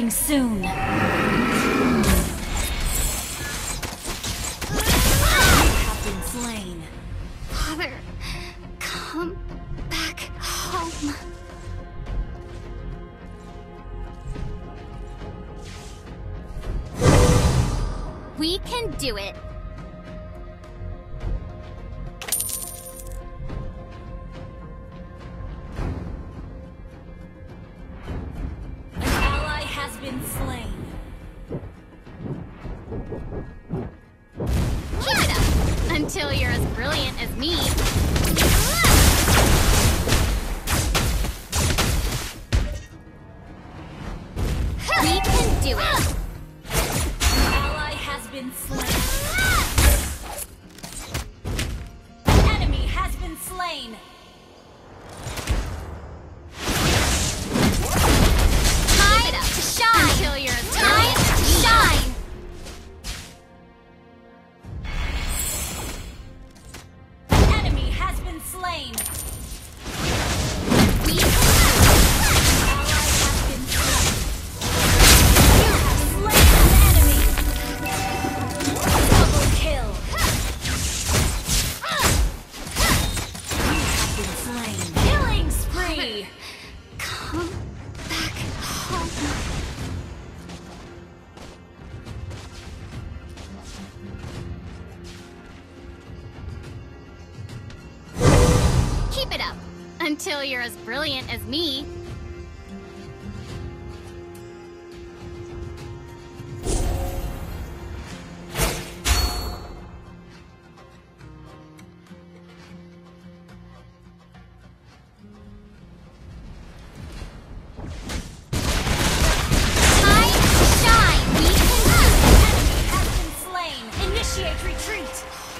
Commencing soon. Captain slain. Father, come back home. We can do it. keep it up until you're as brilliant as me. Initiate retreat!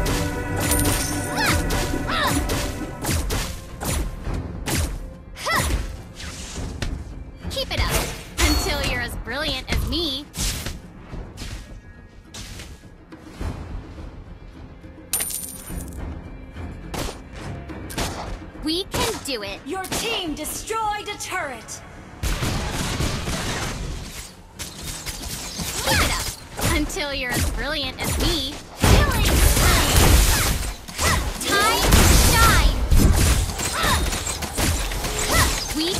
until you're as brilliant as me. Time shine. We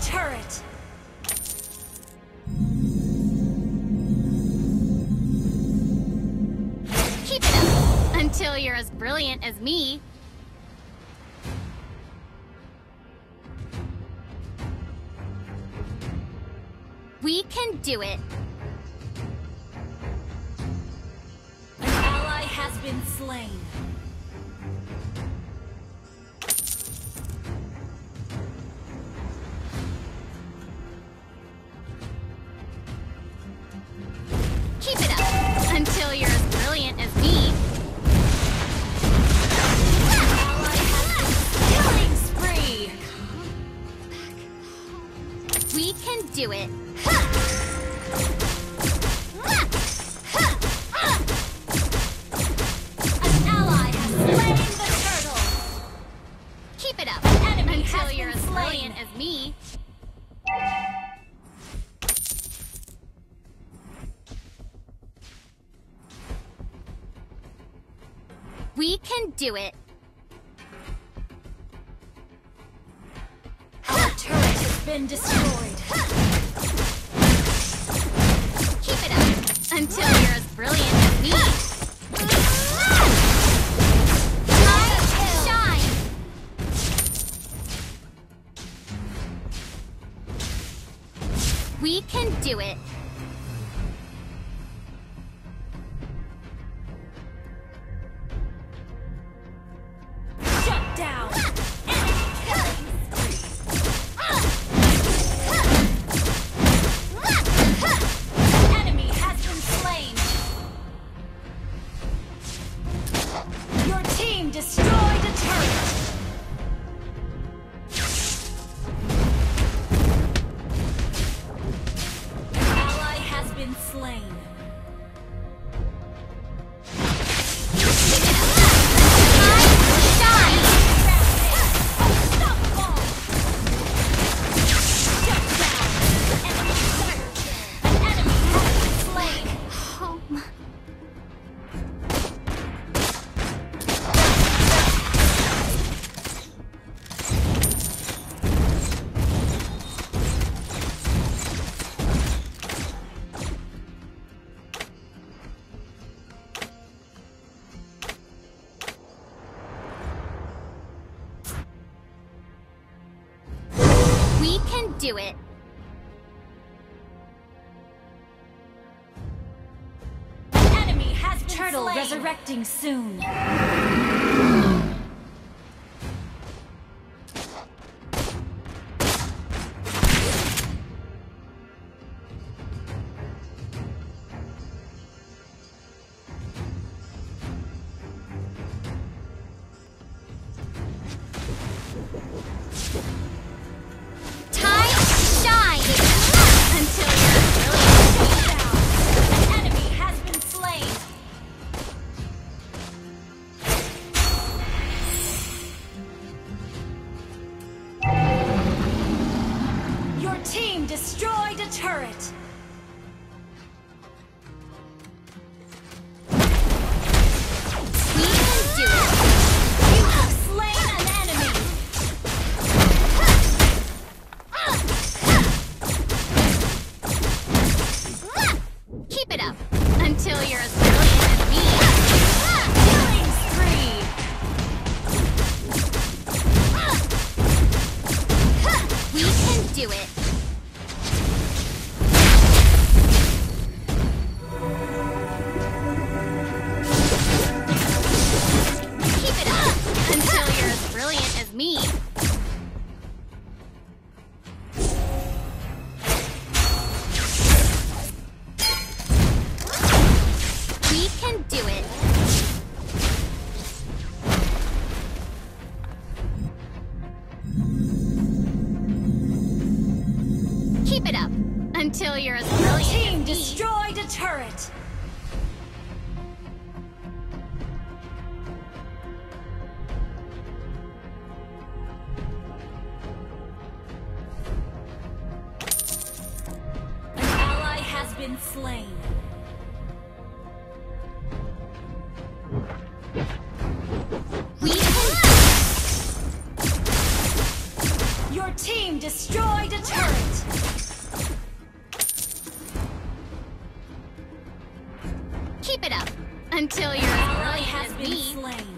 turret. Keep until you're as brilliant as me. We can do it. An ally has been slain. We can do it. An ally has slain the turtle. Keep it up enemy until you're as brilliant as me. We can do it. Been destroyed. Keep it up until We can do it. Enemy has been Turtle slain. resurrecting soon. me. been slain. We collapsed! Your team destroyed a turret! Keep it up, until your ally has been me. slain.